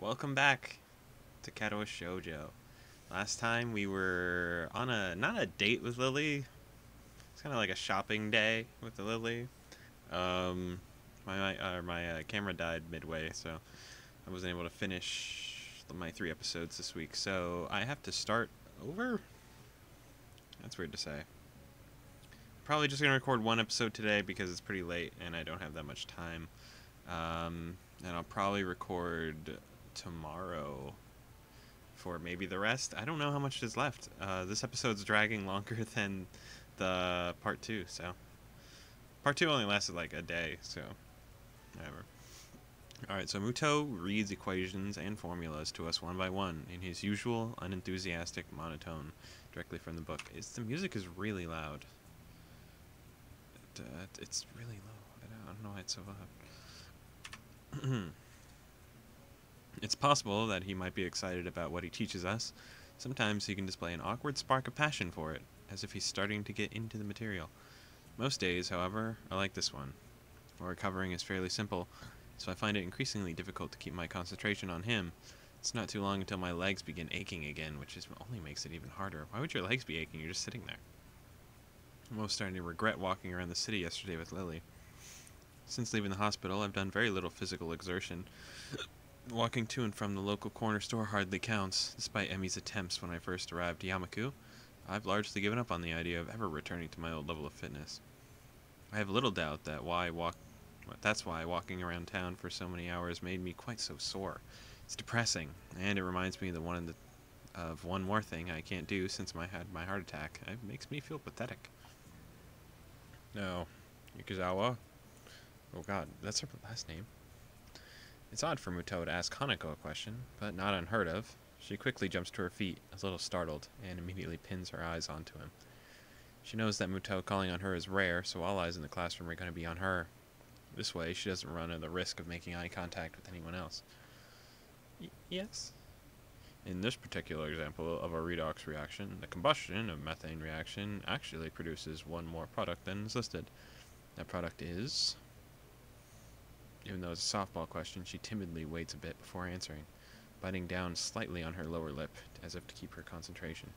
Welcome back to Katawa Shoujo. Last time we were on a not a date with Lily. It's kind of like a shopping day with the Lily. Um, my my, uh, my uh, camera died midway, so I wasn't able to finish my three episodes this week. So I have to start over. That's weird to say. Probably just gonna record one episode today because it's pretty late and I don't have that much time. Um, and I'll probably record tomorrow for maybe the rest. I don't know how much is left. Uh, this episode's dragging longer than the part two, so part two only lasted like a day, so whatever. All right, so Muto reads equations and formulas to us one by one in his usual unenthusiastic monotone, directly from the book. It's the music is really loud. It, uh, it's really low. I don't, know why it's so loud. It's possible that he might be excited about what he teaches us. Sometimes he can display an awkward spark of passion for it, as if he's starting to get into the material. Most days, however, are like this one. Our covering is fairly simple, so I find it increasingly difficult to keep my concentration on him. It's not too long until my legs begin aching again, which is only makes it even harder. Why would your legs be aching? You're just sitting there. I'm almost starting to regret walking around the city yesterday with Lily. Since leaving the hospital, I've done very little physical exertion. Walking to and from the local corner store hardly counts, despite Emi's attempts when I first arrived to Yamaku. I've largely given up on the idea of ever returning to my old level of fitness. I have little doubt that why walk that's why walking around town for so many hours made me quite so sore. It's depressing, and it reminds me of one the, of one more thing I can't do since I had my heart attack. It makes me feel pathetic. No, Ikezawa. Oh God, that's her last name. It's odd for Muto to ask Hanako a question, but not unheard of. She quickly jumps to her feet, a little startled, and immediately pins her eyes onto him. She knows that Muto calling on her is rare, so all eyes in the classroom are going to be on her. This way, she doesn't run the risk of making eye contact with anyone else. Y yes? In this particular example of a redox reaction, the combustion of methane reaction actually produces one more product than is listed. That product is even though it's a softball question, she timidly waits a bit before answering, biting down slightly on her lower lip as if to keep her concentration.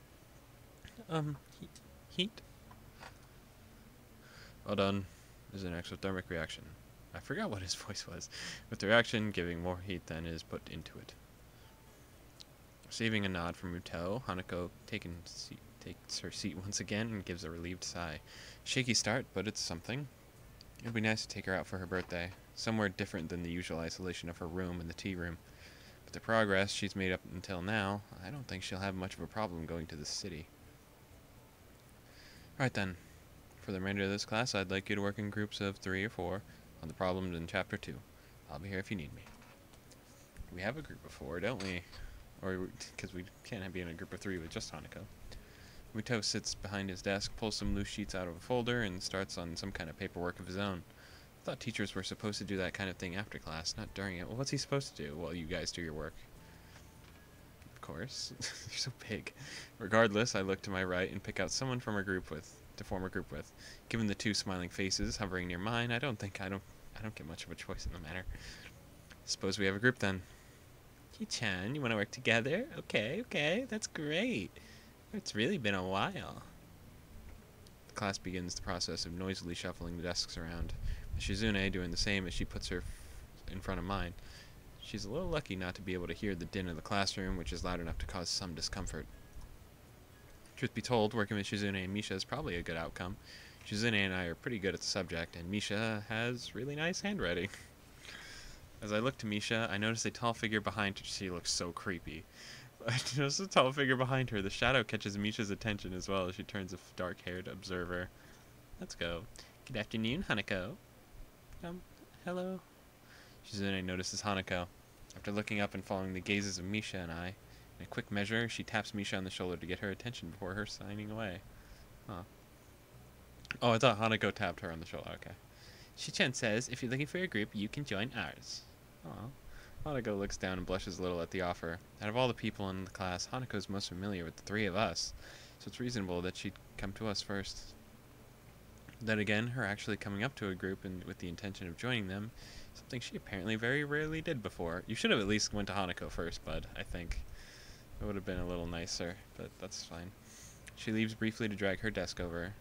Um, heat. Heat? Well done. This is an exothermic reaction. I forgot what his voice was, with the reaction giving more heat than is put into it. Receiving a nod from Muto, Hanako taken seat, takes her seat once again and gives a relieved sigh. Shaky start, but it's something. It'd be nice to take her out for her birthday somewhere different than the usual isolation of her room and the tea room. But the progress she's made up until now, I don't think she'll have much of a problem going to the city. Alright then. For the remainder of this class, I'd like you to work in groups of three or four on the problems in Chapter 2. I'll be here if you need me. We have a group of four, don't we? Or, because we can't be in a group of three with just Hanako. Muto sits behind his desk, pulls some loose sheets out of a folder, and starts on some kind of paperwork of his own thought teachers were supposed to do that kind of thing after class, not during it. Well, what's he supposed to do while you guys do your work? Of course. You're so big. Regardless, I look to my right and pick out someone from a group with to form a group with. Given the two smiling faces hovering near mine, I don't think I don't I don't get much of a choice in the matter. Suppose we have a group then. Hee-chan, you want to work together? Okay, okay, that's great. It's really been a while. The class begins the process of noisily shuffling the desks around. Shizune doing the same as she puts her in front of mine. She's a little lucky not to be able to hear the din of the classroom, which is loud enough to cause some discomfort. Truth be told, working with Shizune and Misha is probably a good outcome. Shizune and I are pretty good at the subject, and Misha has really nice handwriting. As I look to Misha, I notice a tall figure behind her. She looks so creepy. I notice a tall figure behind her. The shadow catches Misha's attention as well as she turns a dark-haired observer. Let's go. Good afternoon, Hanako. Um, hello? Shizune notices Hanako. After looking up and following the gazes of Misha and I, in a quick measure, she taps Misha on the shoulder to get her attention before her signing away. Huh. Oh, I thought Hanako tapped her on the shoulder. Okay. Shichan says, if you're looking for a group, you can join ours. Oh. Hanako looks down and blushes a little at the offer. Out of all the people in the class, Hanako's most familiar with the three of us, so it's reasonable that she'd come to us first. Then again, her actually coming up to a group and with the intention of joining them, something she apparently very rarely did before. You should have at least went to Hanako first, bud. I think it would have been a little nicer, but that's fine. She leaves briefly to drag her desk over.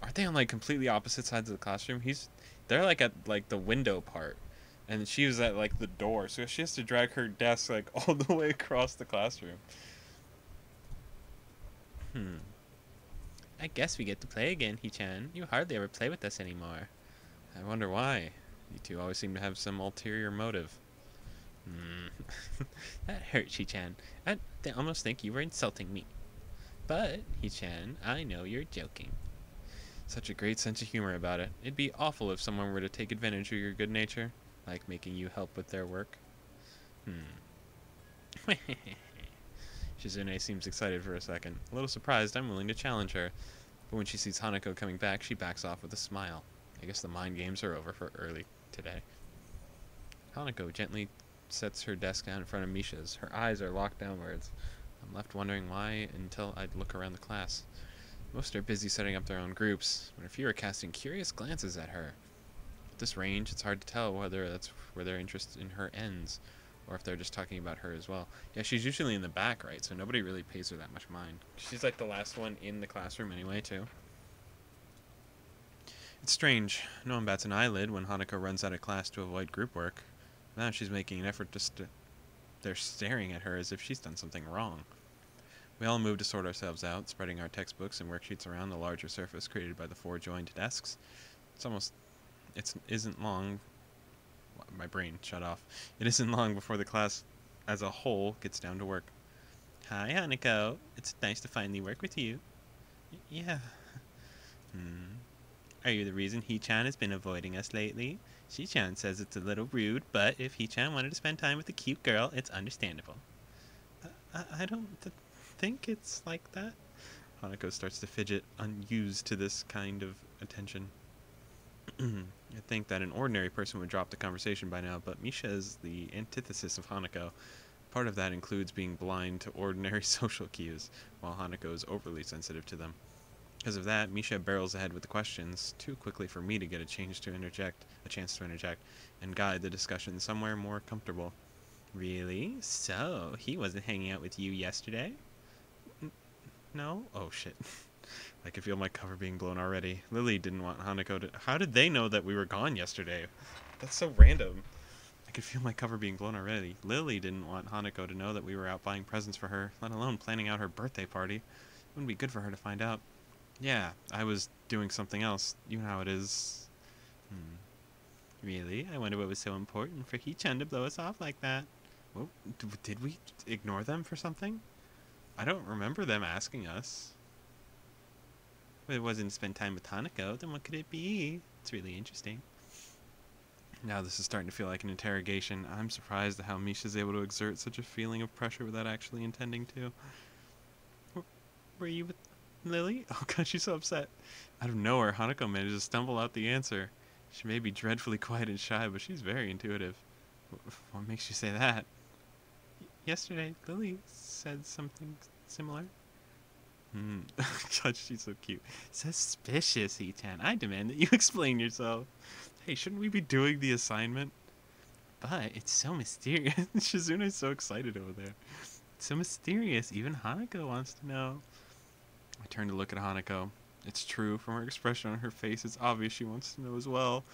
Aren't they on like completely opposite sides of the classroom? He's they're like at like the window part, and she was at like the door, so she has to drag her desk like all the way across the classroom. Hmm. I guess we get to play again, Hee-chan. You hardly ever play with us anymore. I wonder why. You two always seem to have some ulterior motive. Hmm. that hurts, Hee-chan. I th- almost think you were insulting me. But, Hee-chan, I know you're joking. Such a great sense of humor about it. It'd be awful if someone were to take advantage of your good nature, like making you help with their work. Hmm. Shizune seems excited for a second. A little surprised, I'm willing to challenge her. But when she sees Hanako coming back, she backs off with a smile. I guess the mind games are over for early today. Hanako gently sets her desk down in front of Misha's. Her eyes are locked downwards. I'm left wondering why until I look around the class. Most are busy setting up their own groups, but a few are casting curious glances at her. This range, it's hard to tell whether that's where their interest in her ends or if they're just talking about her as well. Yeah, she's usually in the back, right? So nobody really pays her that much mind. She's like the last one in the classroom anyway, too. It's strange. No one bats an eyelid when Hanako runs out of class to avoid group work. Now she's making an effort to st- they're staring at her as if she's done something wrong. We all move to sort ourselves out, spreading our textbooks and worksheets around the larger surface created by the four joined desks. It's almost it isn't long my brain shut off. It isn't long before the class as a whole gets down to work. Hi, Hanako. It's nice to finally work with you. Y- yeah. Hmm. Are you the reason Hee-chan has been avoiding us lately? Shi-chan says it's a little rude, but if Hee-chan wanted to spend time with a cute girl, it's understandable. I, I don't th- think it's like that. Hanako starts to fidget, unused to this kind of attention. I think that an ordinary person would drop the conversation by now, but Misha is the antithesis of Hanako. Part of that includes being blind to ordinary social cues, while Hanako is overly sensitive to them. Because of that, Misha barrels ahead with the questions too quickly for me to get a chance to interject, a chance to interject, and guide the discussion somewhere more comfortable. Really? So he wasn't hanging out with you yesterday? N- no. Oh shit. I can feel my cover being blown already. Lily didn't want Hanako to. How did they know that we were gone yesterday? That's so random. I could feel my cover being blown already. Lily didn't want Hanako to know that we were out buying presents for her, let alone planning out her birthday party. It wouldn't be good for her to find out. Yeah, I was doing something else. You know how it is. Hmm. Really? I wonder what was so important for Hee-chan to blow us off like that. Well, did we ignore them for something? I don't remember them asking us. If it wasn't spend time with Hanako, then what could it be? It's really interesting. Now this is starting to feel like an interrogation. I'm surprised at how Misha's able to exert such a feeling of pressure without actually intending to. Were you with Lily? Oh god, she's so upset. Out of nowhere, Hanako manages to stumble out the answer. She may be dreadfully quiet and shy, but she's very intuitive. What makes you say that? Y- Yesterday, Lily said something similar. Hmm. God, she's so cute. Suspicious, Etan. I demand that you explain yourself. Hey, shouldn't we be doing the assignment? But it's so mysterious. Shizune's so excited over there. It's so mysterious. Even Hanako wants to know. I turn to look at Hanako. It's true. From her expression on her face, it's obvious she wants to know as well.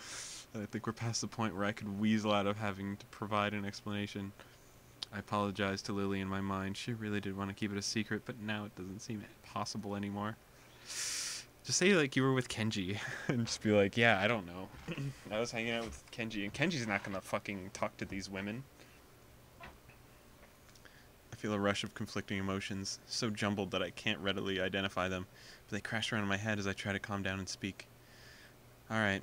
I think we're past the point where I could weasel out of having to provide an explanation. I apologized to Lily in my mind. She really did want to keep it a secret, but now it doesn't seem possible anymore. Just say like you were with Kenji, and just be like, "Yeah, I don't know. I was hanging out with Kenji, and Kenji's not gonna fucking talk to these women." I feel a rush of conflicting emotions, so jumbled that I can't readily identify them, but they crash around in my head as I try to calm down and speak. All right,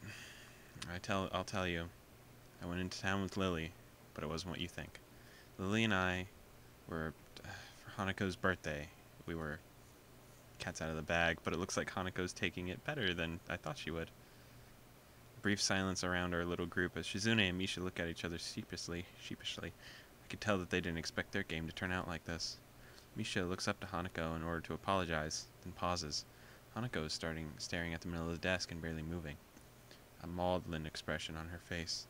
I tell, I'll tell you. I went into town with Lily, but it wasn't what you think. Lily and I were uh, for Hanako's birthday. We were cats out of the bag, but it looks like Hanako's taking it better than I thought she would. Brief silence around our little group as Shizune and Misha look at each other sheepishly. Sheepishly, I could tell that they didn't expect their game to turn out like this. Misha looks up to Hanako in order to apologize, then pauses. Hanako is starting staring at the middle of the desk and barely moving. A maudlin expression on her face.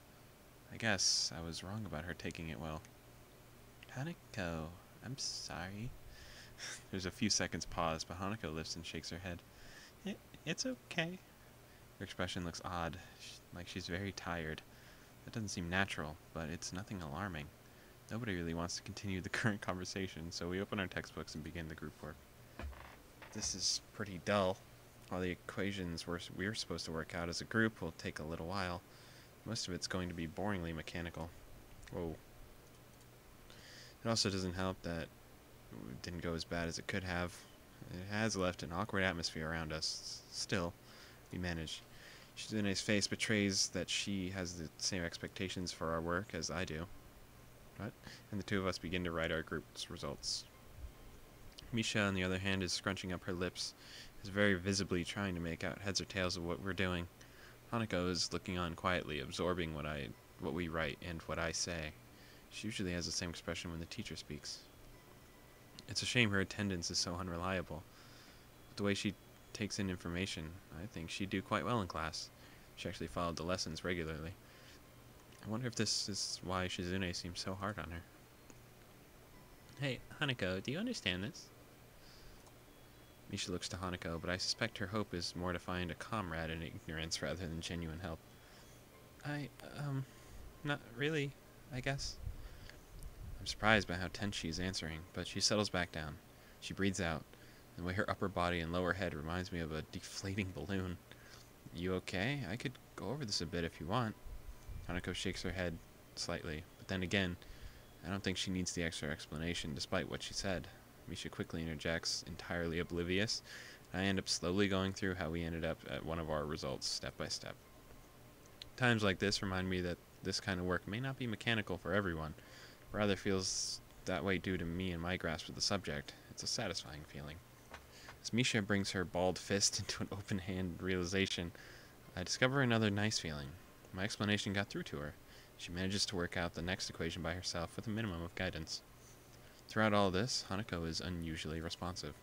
I guess I was wrong about her taking it well. Hanako, I'm sorry. There's a few seconds pause, but Hanako lifts and shakes her head. It, it's okay. Her expression looks odd, like she's very tired. That doesn't seem natural, but it's nothing alarming. Nobody really wants to continue the current conversation, so we open our textbooks and begin the group work. This is pretty dull. All the equations we're, we're supposed to work out as a group will take a little while. Most of it's going to be boringly mechanical. Whoa. It also doesn't help that it didn't go as bad as it could have. It has left an awkward atmosphere around us. Still, we managed. Shizune's face betrays that she has the same expectations for our work as I do. What? And the two of us begin to write our group's results. Misha, on the other hand, is scrunching up her lips, is very visibly trying to make out heads or tails of what we're doing. Hanako is looking on quietly, absorbing what I what we write and what I say. She usually has the same expression when the teacher speaks. It's a shame her attendance is so unreliable. But the way she takes in information, I think she'd do quite well in class. She actually followed the lessons regularly. I wonder if this is why Shizune seems so hard on her. Hey, Hanako, do you understand this? Misha looks to Hanako, but I suspect her hope is more to find a comrade in ignorance rather than genuine help. I, um, not really, I guess. I'm surprised by how tense she is answering, but she settles back down. She breathes out. The way her upper body and lower head reminds me of a deflating balloon. You okay? I could go over this a bit if you want. Hanako shakes her head slightly, but then again, I don't think she needs the extra explanation despite what she said. Misha quickly interjects, entirely oblivious, and I end up slowly going through how we ended up at one of our results step by step. Times like this remind me that this kind of work may not be mechanical for everyone, rather feels that way due to me and my grasp of the subject. It's a satisfying feeling. As Misha brings her balled fist into an open hand realization, I discover another nice feeling. My explanation got through to her. She manages to work out the next equation by herself with a minimum of guidance. Throughout all this, Hanako is unusually responsive.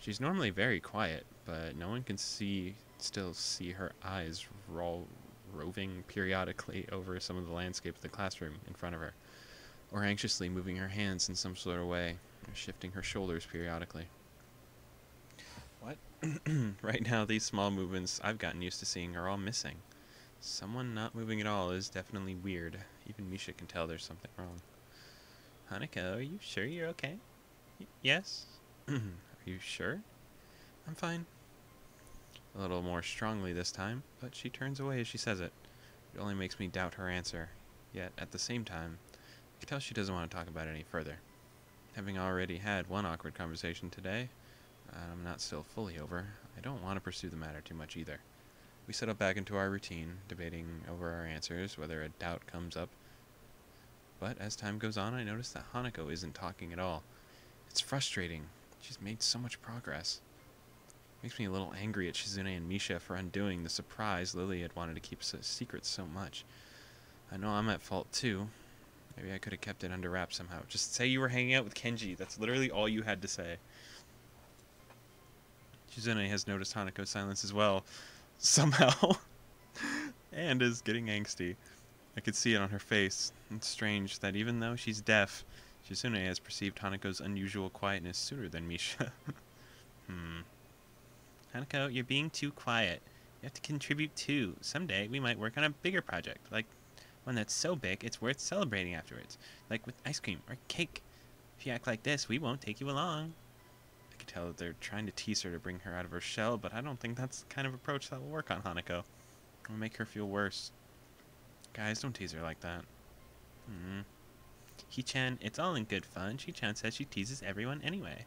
She's normally very quiet, but no one can see still see her eyes roll roving periodically over some of the landscape of the classroom in front of her, or anxiously moving her hands in some sort of way, or shifting her shoulders periodically. What? right now, these small movements I've gotten used to seeing are all missing. Someone not moving at all is definitely weird. Even Misha can tell there's something wrong. Hanako, are you sure you're okay? Y yes? are you sure? I'm fine. A little more strongly this time, but she turns away as she says it. It only makes me doubt her answer. Yet, at the same time, I can tell she doesn't want to talk about it any further. Having already had one awkward conversation today, I'm not still fully over, I don't want to pursue the matter too much either. We settle back into our routine, debating over our answers, whether a doubt comes up. But as time goes on, I notice that Hanako isn't talking at all. It's frustrating. She's made so much progress. It Makes me a little angry at Shizune and Misha for undoing the surprise Lily had wanted to keep a secret so much. I know I'm at fault too. Maybe I could have kept it under wraps somehow. Just say you were hanging out with Kenji. That's literally all you had to say. Shizune has noticed Hanako's silence as well, somehow, and is getting angsty. I could see it on her face. It's strange that even though she's deaf, Shizune has perceived Hanako's unusual quietness sooner than Misha. hmm. Hanako, you're being too quiet. You have to contribute too. Someday we might work on a bigger project, like one that's so big it's worth celebrating afterwards, like with ice cream or cake. If you act like this, we won't take you along. I can tell that they're trying to tease her to bring her out of her shell, but I don't think that's the kind of approach that will work on Hanako. It will make her feel worse. Guys, don't tease her like that. Hmm. Hichan, it's all in good fun. Hichan says she teases everyone anyway.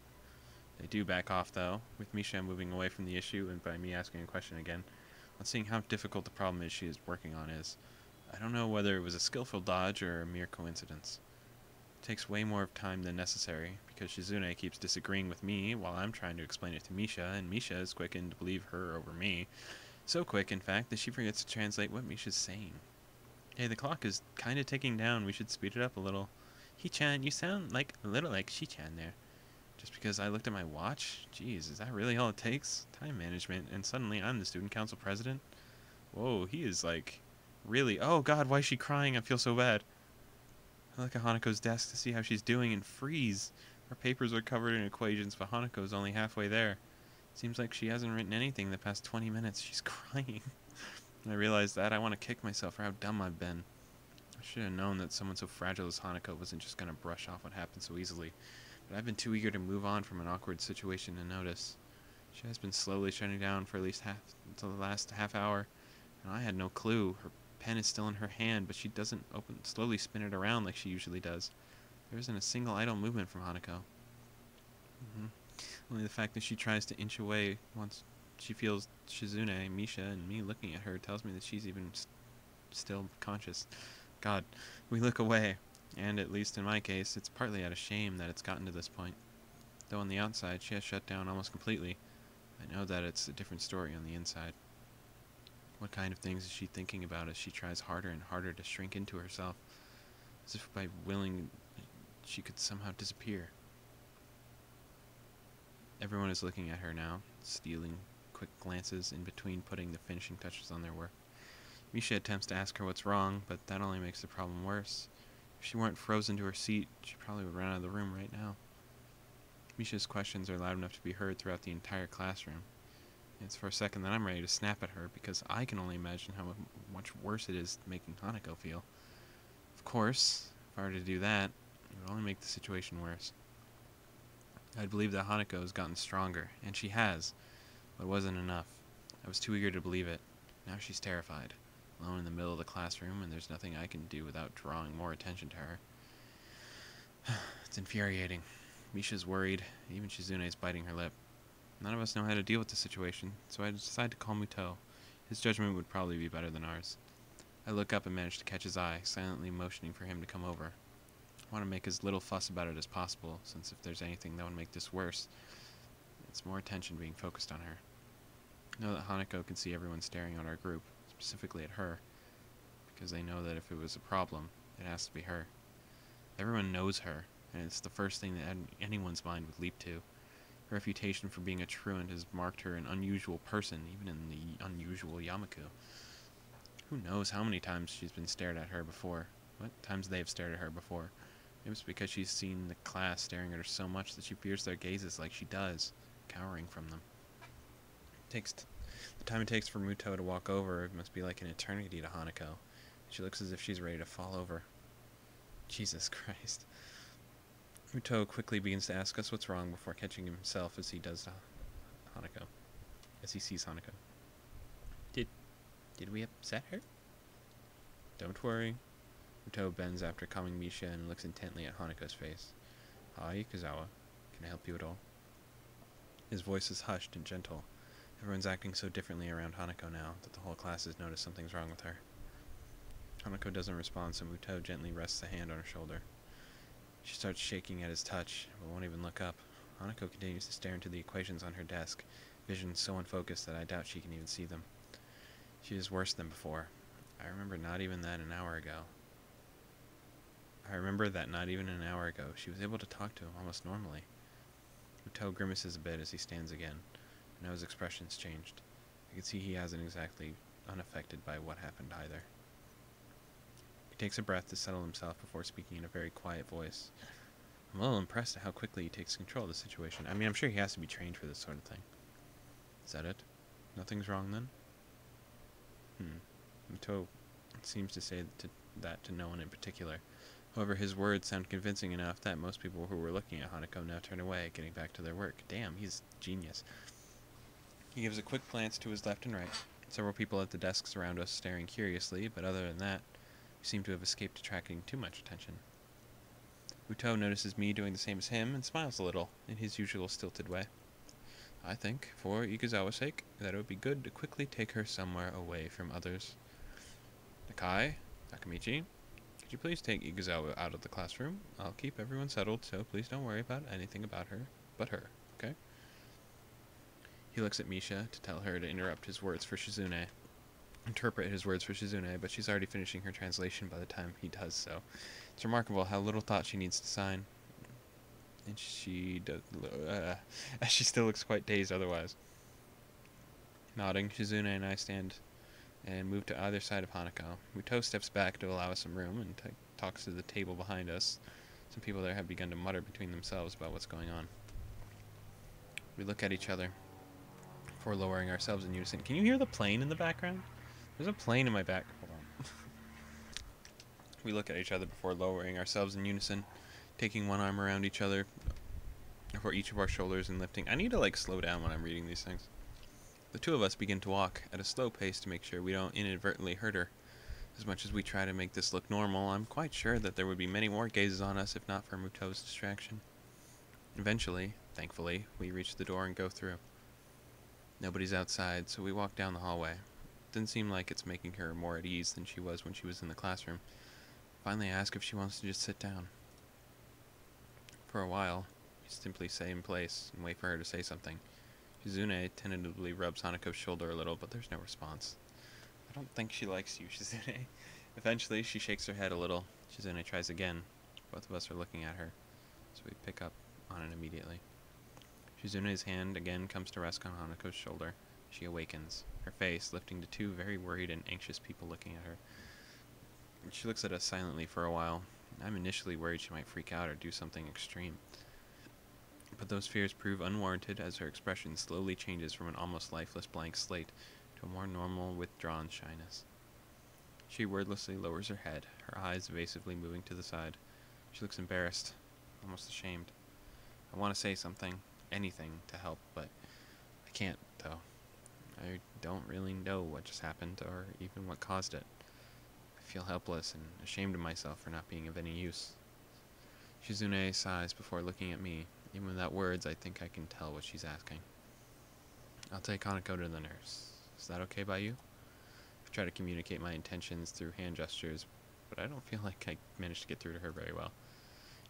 They do back off, though, with Misha moving away from the issue and by me asking a question again, on seeing how difficult the problem is she is working on is. I don't know whether it was a skillful dodge or a mere coincidence. It takes way more of time than necessary, because Shizune keeps disagreeing with me while I'm trying to explain it to Misha, and Misha is quickened to believe her over me. So quick, in fact, that she forgets to translate what Misha's saying. Hey, the clock is kind of ticking down. We should speed it up a little. Hichan, you sound like a little like Shichan there. Just because I looked at my watch? Jeez, is that really all it takes? Time management, and suddenly I'm the student council president? Whoa, he is like really. Oh god, why is she crying? I feel so bad. I look at Hanako's desk to see how she's doing and freeze. Her papers are covered in equations, but Hanako's only halfway there. Seems like she hasn't written anything the past 20 minutes. She's crying. I realize that, I want to kick myself for how dumb I've been. I should have known that someone so fragile as Hanako wasn't just going to brush off what happened so easily. But I've been too eager to move on from an awkward situation to notice. She has been slowly shutting down for at least half until the last half hour, and I had no clue. Her pen is still in her hand, but she doesn't open slowly spin it around like she usually does. There isn't a single idle movement from Hanako. Mm-hmm. Only the fact that she tries to inch away once she feels Shizune, Misha, and me looking at her tells me that she's even st still conscious. God, we look away, and at least in my case, it's partly out of shame that it's gotten to this point. Though on the outside, she has shut down almost completely. I know that it's a different story on the inside. What kind of things is she thinking about as she tries harder and harder to shrink into herself, as if by willing she could somehow disappear? Everyone is looking at her now, stealing quick glances in between putting the finishing touches on their work. Misha attempts to ask her what's wrong, but that only makes the problem worse. If she weren't frozen to her seat, she probably would run out of the room right now. Misha's questions are loud enough to be heard throughout the entire classroom. It's for a second that I'm ready to snap at her because I can only imagine how much worse it is making Hanako feel. Of course, if I were to do that, it would only make the situation worse. I'd believe that Hanako has gotten stronger, and she has, but it wasn't enough. I was too eager to believe it. Now she's terrified alone in the middle of the classroom, and there's nothing I can do without drawing more attention to her. it's infuriating. Misha's worried, even Shizune is biting her lip. None of us know how to deal with the situation, so I decide to call Muto. His judgment would probably be better than ours. I look up and manage to catch his eye, silently motioning for him to come over. I want to make as little fuss about it as possible, since if there's anything that would make this worse, it's more attention being focused on her. I know that Hanako can see everyone staring at our group, specifically at her, because they know that if it was a problem, it has to be her. Everyone knows her, and it's the first thing that anyone's mind would leap to. Reputation for being a truant has marked her an unusual person, even in the unusual Yamaku. Who knows how many times she's been stared at her before? What times they have stared at her before? Maybe it's because she's seen the class staring at her so much that she fears their gazes like she does, cowering from them. It takes the time it takes for Muto to walk over must be like an eternity to Hanako. She looks as if she's ready to fall over. Jesus Christ. Muto quickly begins to ask us what's wrong before catching himself as he does to Hanako. As he sees Hanako. Did did we upset her? Don't worry. Muto bends after calming Misha and looks intently at Hanako's face. Ikezawa. Can I help you at all? His voice is hushed and gentle, Everyone's acting so differently around Hanako now that the whole class has noticed something's wrong with her. Hanako doesn't respond, so Muto gently rests a hand on her shoulder. She starts shaking at his touch, but won't even look up. Hanako continues to stare into the equations on her desk, vision so unfocused that I doubt she can even see them. She is worse than before. I remember not even that an hour ago. I remember that not even an hour ago she was able to talk to him almost normally. Muto grimaces a bit as he stands again. Now his expression's changed. I can see he hasn't exactly unaffected by what happened either. Takes a breath to settle himself before speaking in a very quiet voice. I'm a little impressed at how quickly he takes control of the situation. I mean, I'm sure he has to be trained for this sort of thing. Is that it? Nothing's wrong then? Hmm. Muto seems to say to, that to no one in particular. However, his words sound convincing enough that most people who were looking at Hanako now turn away, getting back to their work. Damn, he's genius. He gives a quick glance to his left and right. Several people at the desks around us staring curiously, but other than that, we seem to have escaped attracting too much attention. Muto notices me doing the same as him and smiles a little, in his usual stilted way. I think, for Ikezawa's sake, that it would be good to quickly take her somewhere away from others. Nakai, Hakamichi, could you please take Ikezawa out of the classroom? I'll keep everyone settled, so please don't worry about anything about her but her, okay? He looks at Misha to tell her to interrupt his words for Shizune. Interpret his words for Shizune, but she's already finishing her translation by the time he does so. It's remarkable how little thought she needs to sign. and she does. Uh, she still looks quite dazed otherwise. Nodding, Shizune and I stand and move to either side of Hanako. Muto steps back to allow us some room and talks to the table behind us. Some people there have begun to mutter between themselves about what's going on. We look at each other before lowering ourselves in unison. Can you hear the plane in the background? There's a plane in my back. Hold on. we look at each other before lowering ourselves in unison, taking one arm around each other for each of our shoulders and lifting. I need to like slow down when I'm reading these things. The two of us begin to walk at a slow pace to make sure we don't inadvertently hurt her. As much as we try to make this look normal, I'm quite sure that there would be many more gazes on us if not for Muto's distraction. Eventually, thankfully, we reach the door and go through. Nobody's outside, so we walk down the hallway. Doesn't seem like it's making her more at ease than she was when she was in the classroom. Finally, I ask if she wants to just sit down. For a while, we simply stay in place and wait for her to say something. Shizune tentatively rubs Hanako's shoulder a little, but there's no response. I don't think she likes you, Shizune. Eventually, she shakes her head a little. Shizune tries again. Both of us are looking at her, so we pick up on it immediately. Shizune's hand again comes to rest on Hanako's shoulder. She awakens, her face lifting to two very worried and anxious people looking at her. She looks at us silently for a while. I'm initially worried she might freak out or do something extreme. But those fears prove unwarranted as her expression slowly changes from an almost lifeless blank slate to a more normal, withdrawn shyness. She wordlessly lowers her head, her eyes evasively moving to the side. She looks embarrassed, almost ashamed. I want to say something, anything to help, but I can't, though. I don't really know what just happened or even what caused it. I feel helpless and ashamed of myself for not being of any use. Shizune sighs before looking at me. Even without words, I think I can tell what she's asking. I'll take Hanako to the nurse. Is that okay by you? I try to communicate my intentions through hand gestures, but I don't feel like I managed to get through to her very well.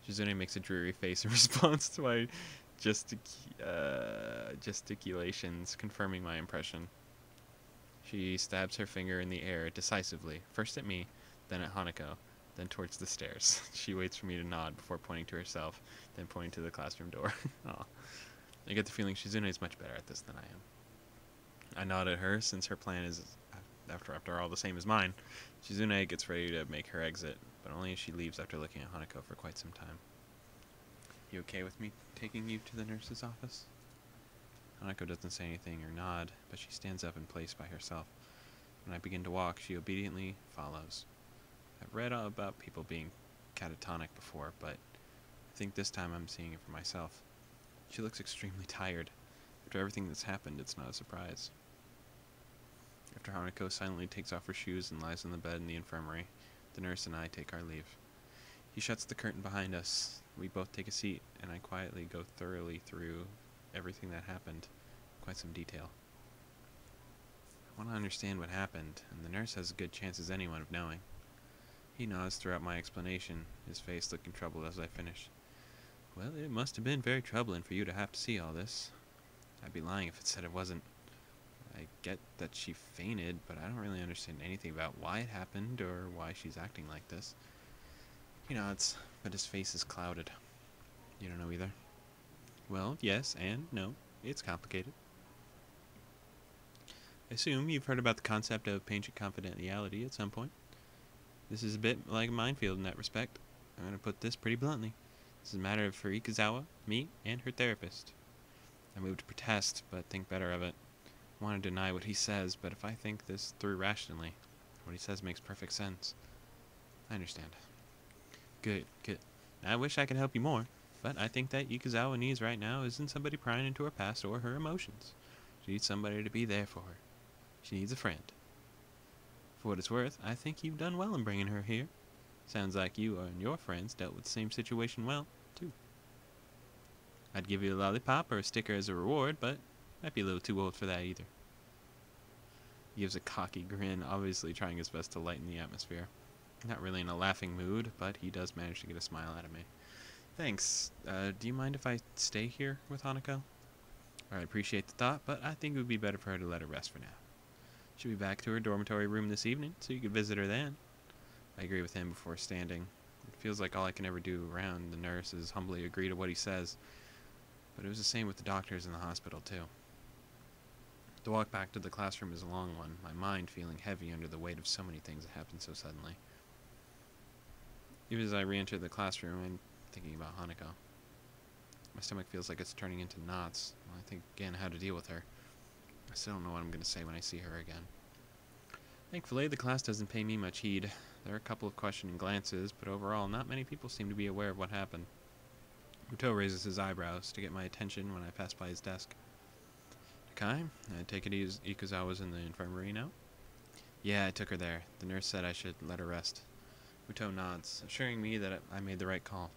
Shizune makes a dreary face in response to my gestic- uh, gesticulations, confirming my impression. She stabs her finger in the air decisively, first at me, then at Hanako, then towards the stairs. She waits for me to nod before pointing to herself, then pointing to the classroom door. Aw. I get the feeling Shizune is much better at this than I am. I nod at her since her plan is, after after all, the same as mine. Shizune gets ready to make her exit, but only as she leaves after looking at Hanako for quite some time. You okay with me taking you to the nurse's office? Hanako doesn't say anything or nod, but she stands up in place by herself. When I begin to walk, she obediently follows. I've read about people being catatonic before, but I think this time I'm seeing it for myself. She looks extremely tired. After everything that's happened, it's not a surprise. After Hanako silently takes off her shoes and lies on the bed in the infirmary, the nurse and I take our leave. He shuts the curtain behind us. We both take a seat, and I quietly go thoroughly through everything that happened, quite some detail. I want to understand what happened, and the nurse has as good chance as anyone of knowing. He nods throughout my explanation, his face looking troubled as I finish. Well, it must have been very troubling for you to have to see all this. I'd be lying if it said it wasn't. I get that she fainted, but I don't really understand anything about why it happened or why she's acting like this. He nods, but his face is clouded. You don't know either? Well, yes and no. It's complicated. I assume you've heard about the concept of patient confidentiality at some point. This is a bit like a minefield in that respect. I'm going to put this pretty bluntly. This is a matter for Ikezawa, me, and her therapist. I move to protest, but think better of it. I want to deny what he says, but if I think this through rationally, what he says makes perfect sense. I understand. Good, good. I wish I could help you more, but I think that Ikezawa needs right now isn't somebody prying into her past or her emotions. She needs somebody to be there for her. She needs a friend. For what it's worth, I think you've done well in bringing her here. Sounds like you and your friends dealt with the same situation well, too. I'd give you a lollipop or a sticker as a reward, but might be a little too old for that either. He gives a cocky grin, obviously trying his best to lighten the atmosphere. Not really in a laughing mood, but he does manage to get a smile out of me. Thanks. Uh, do you mind if I stay here with Hanako? I appreciate the thought, but I think it would be better for her to let her rest for now. She'll be back to her dormitory room this evening, so you could visit her then. I agree with him before standing. It feels like all I can ever do around the nurse is humbly agree to what he says. But it was the same with the doctors in the hospital, too. The walk back to the classroom is a long one, my mind feeling heavy under the weight of so many things that happened so suddenly. Even as I re enter the classroom, I'm thinking about Hanako. My stomach feels like it's turning into knots. I think again how to deal with her. I still don't know what I'm going to say when I see her again. Thankfully, the class doesn't pay me much heed. There are a couple of questioning glances, but overall, not many people seem to be aware of what happened. Muto raises his eyebrows to get my attention when I pass by his desk. Nakai, I take it Ikezawa's in the infirmary now? Yeah, I took her there. The nurse said I should let her rest. Muto nods, assuring me that I made the right call.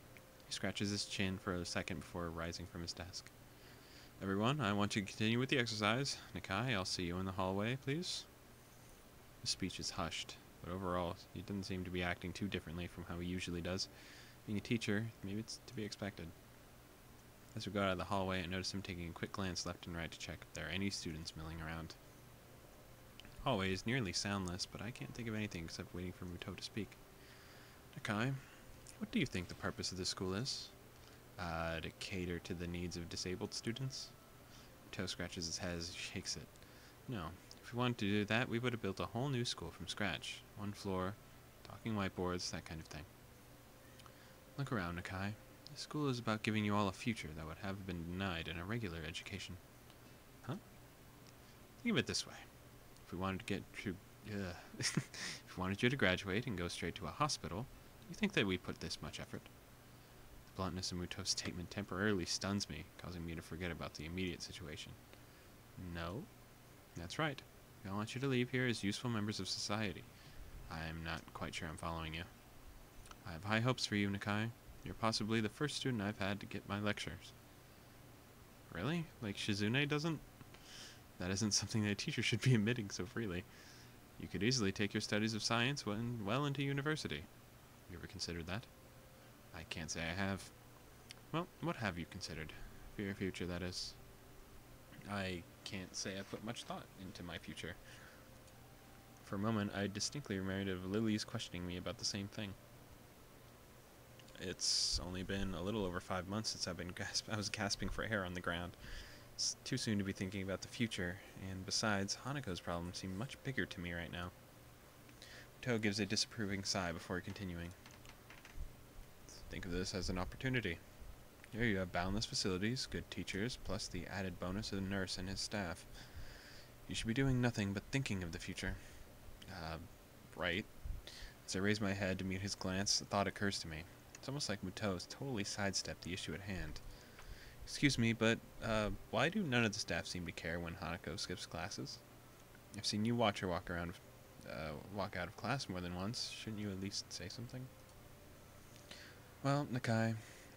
He scratches his chin for a second before rising from his desk. Everyone, I want you to continue with the exercise. Nakai, I'll see you in the hallway, please. The speech is hushed, but overall, he doesn't seem to be acting too differently from how he usually does. Being a teacher, maybe it's to be expected. As we go out of the hallway, I notice him taking a quick glance left and right to check if there are any students milling around. Hallway is nearly soundless, but I can't think of anything except waiting for Muto to speak. Nakai, what do you think the purpose of this school is? Uh, to cater to the needs of disabled students? Muto scratches his head as he shakes it. No, if we wanted to do that, we would have built a whole new school from scratch. One floor, talking whiteboards, that kind of thing. Look around, Nakai. This school is about giving you all a future that would have been denied in a regular education. Huh? Think of it this way. If we wanted to get you, uh, if we wanted you to graduate and go straight to a hospital, you think that we put this much effort? The bluntness of Muto's statement temporarily stuns me, causing me to forget about the immediate situation. No, that's right. All want you to leave here as useful members of society. I'm not quite sure I'm following you. I have high hopes for you, Nakai. You're possibly the first student I've had to get my lectures. Really? Like Shizune doesn't? That isn't something that a teacher should be admitting so freely. You could easily take your studies of science well into university. You ever considered that? I can't say I have. Well, what have you considered? For your future, that is. I can't say I put much thought into my future. For a moment, I distinctly reminded of Lily's questioning me about the same thing. It's only been a little over five months since I've been gasp- I was gasping for air on the ground. It's too soon to be thinking about the future, and besides, Hanako's problems seem much bigger to me right now. Muto gives a disapproving sigh before continuing. Think of this as an opportunity. Here you have boundless facilities, good teachers, plus the added bonus of the nurse and his staff. You should be doing nothing but thinking of the future. Uh, right. As I raise my head to meet his glance, a thought occurs to me. It's almost like Muto has totally sidestepped the issue at hand. Excuse me, but uh, why do none of the staff seem to care when Hanako skips classes? I've seen you watch her walk around, uh, walk out of class more than once. Shouldn't you at least say something? Well, Nakai,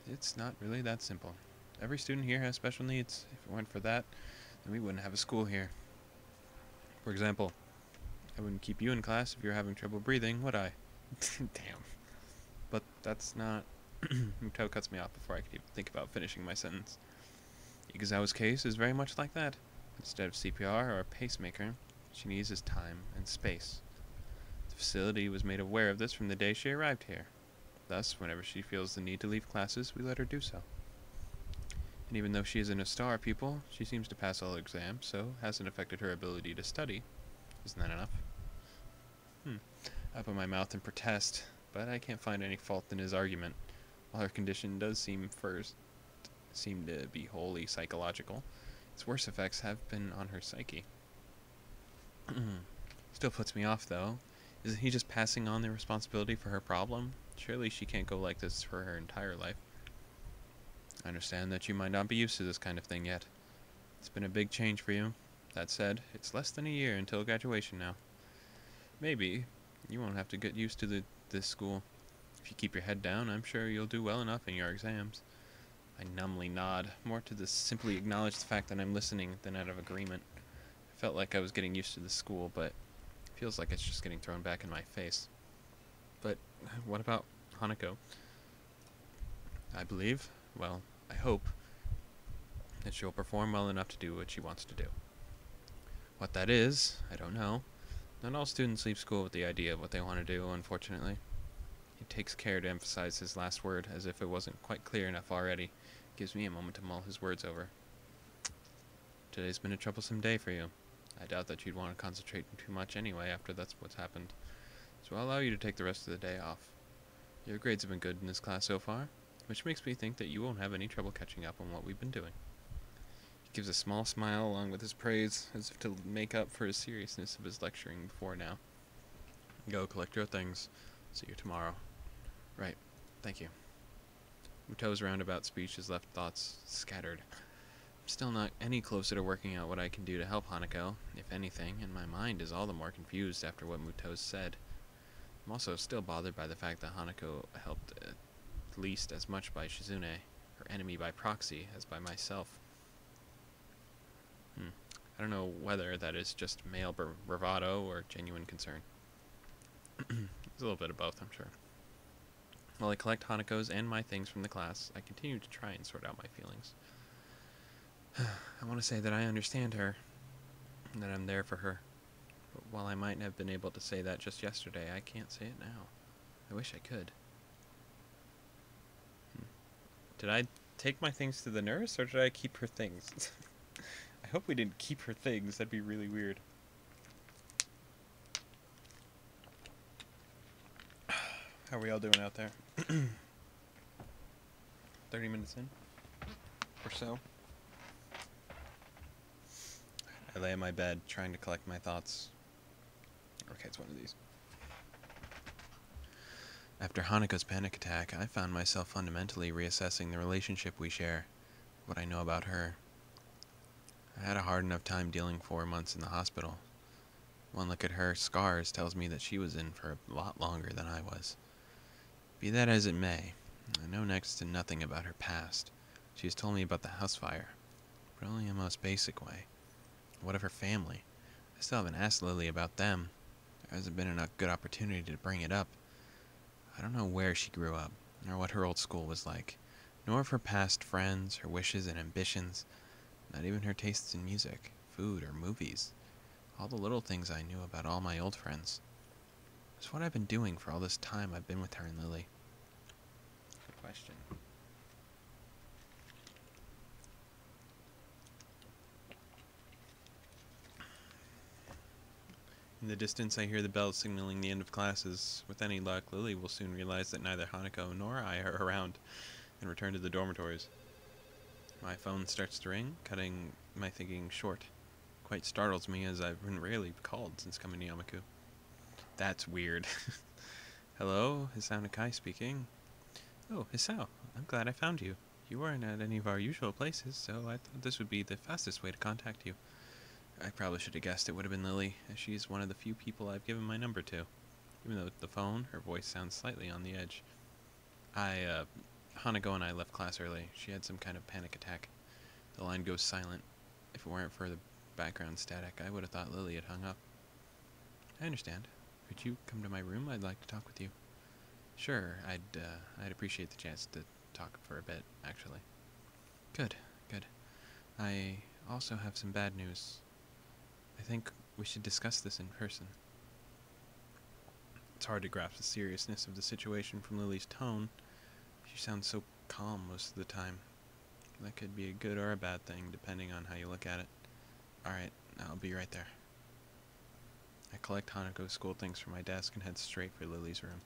it's not really that simple. Every student here has special needs. If it weren't for that, then we wouldn't have a school here. For example, I wouldn't keep you in class if you're having trouble breathing, would I? Damn. But that's not. Muto cuts me off before I could even think about finishing my sentence. Ikezawa's case is very much like that. Instead of CPR or a pacemaker, she needs is time and space. The facility was made aware of this from the day she arrived here. Thus, whenever she feels the need to leave classes, we let her do so. And even though she isn't a star pupil, she seems to pass all exams, so hasn't affected her ability to study. Isn't that enough? Hmm. I open my mouth and protest, but I can't find any fault in his argument. While her condition does seem first seem to be wholly psychological, its worst effects have been on her psyche. Still puts me off, though. Isn't he just passing on the responsibility for her problem? Surely she can't go like this for her entire life. I understand that you might not be used to this kind of thing yet. It's been a big change for you. That said, it's less than a year until graduation now. Maybe you won't have to get used to the, this school. If you keep your head down, I'm sure you'll do well enough in your exams. I numbly nod, more to simply acknowledge the fact that I'm listening than out of agreement. I felt like I was getting used to the school, but feels like it's just getting thrown back in my face. But what about Hanako? I believe, well, I hope, that she'll perform well enough to do what she wants to do. What that is, I don't know. Not all students leave school with the idea of what they want to do, unfortunately. He takes care to emphasize his last word as if it wasn't quite clear enough already. Gives me a moment to mull his words over. Today's been a troublesome day for you. I doubt that you'd want to concentrate too much anyway after that's what's happened. So I'll allow you to take the rest of the day off. Your grades have been good in this class so far, which makes me think that you won't have any trouble catching up on what we've been doing. He gives a small smile along with his praise, as if to make up for his seriousness of his lecturing before now. Go collect your things. See you tomorrow. Right. Thank you. Muto's roundabout speech has left thoughts scattered. I'm still not any closer to working out what I can do to help Hanako, if anything, and my mind is all the more confused after what Muto's said. I'm also still bothered by the fact that Hanako helped at least as much by Shizune, her enemy by proxy, as by myself. Hmm. I don't know whether that is just male bra- bravado or genuine concern. it's a little bit of both, I'm sure. While I collect Hanako's and my things from the class, I continue to try and sort out my feelings. I want to say that I understand her, and that I'm there for her. While I might have been able to say that just yesterday, I can't say it now. I wish I could. Hmm. Did I take my things to the nurse, or did I keep her things? I hope we didn't keep her things. That'd be really weird. How are we all doing out there? 30 minutes in? Or so? I lay in my bed trying to collect my thoughts. Okay, it's one of these. After Hanako's panic attack, I found myself fundamentally reassessing the relationship we share, what I know about her. I had a hard enough time dealing four months in the hospital. One look at her scars tells me that she was in for a lot longer than I was. Be that as it may, I know next to nothing about her past. She has told me about the house fire, but only in a most basic way. What of her family? I still haven't asked Lily about them. There hasn't been a good opportunity to bring it up. I don't know where she grew up, nor what her old school was like, nor of her past friends, her wishes and ambitions, not even her tastes in music, food, or movies. All the little things I knew about all my old friends. It's what I've been doing for all this time I've been with her and Lily. Good question. In the distance, I hear the bells signaling the end of classes. With any luck, Lily will soon realize that neither Hanako nor I are around and return to the dormitories. My phone starts to ring, cutting my thinking short. Quite startles me as I've been rarely called since coming to Yamaku. That's weird. Hello, Hisao Nakai speaking. Oh, Hisao, I'm glad I found you. You weren't at any of our usual places, so I thought this would be the fastest way to contact you. I probably should have guessed it would have been Lily, as she's one of the few people I've given my number to. Even though the phone, her voice sounds slightly on the edge. I, uh, Hanako and I left class early. She had some kind of panic attack. The line goes silent. If it weren't for the background static, I would have thought Lily had hung up. I understand. Could you come to my room? I'd like to talk with you. Sure, I'd, uh, I'd appreciate the chance to talk for a bit, actually. Good, good. I also have some bad news. I think we should discuss this in person. It's hard to grasp the seriousness of the situation from Lily's tone. She sounds so calm most of the time. That could be a good or a bad thing, depending on how you look at it. Alright, I'll be right there. I collect Hanako's school things from my desk and head straight for Lily's room.